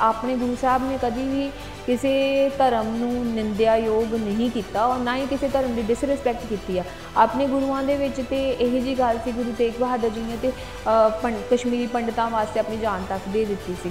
ਆਪਣੇ ਗੁਰੂ ਸਾਹਿਬ ਨੇ ਕਦੀ ਵੀ ਕਿਸੇ ਧਰਮ ਨੂੰ ਨਿੰਦਿਆਯੋਗ ਨਹੀਂ ਕੀਤਾ ਔਰ ਨਾ ਹੀ ਕਿਸੇ ਧਰਮ ਦੀ ਡਿਸਰਿਸਪੈਕਟ ਕੀਤੀ ਆ। ਆਪਣੇ ਗੁਰੂਆਂ ਦੇ ਵਿੱਚ ਤੇ ਇਹ ਜੀ ਗੱਲ ਸੀ ਗੁਰੂ ਤੇਗ ਬਹਾਦਰ ਜੀ ਨੇ ਤੇ ਪੰ, ਕਸ਼ਮੀਰੀ ਪੰਡਤਾਂ ਵਾਸਤੇ ਆਪਣੀ ਜਾਨ ਤੱਕ ਦੇ ਦਿੱਤੀ ਸੀ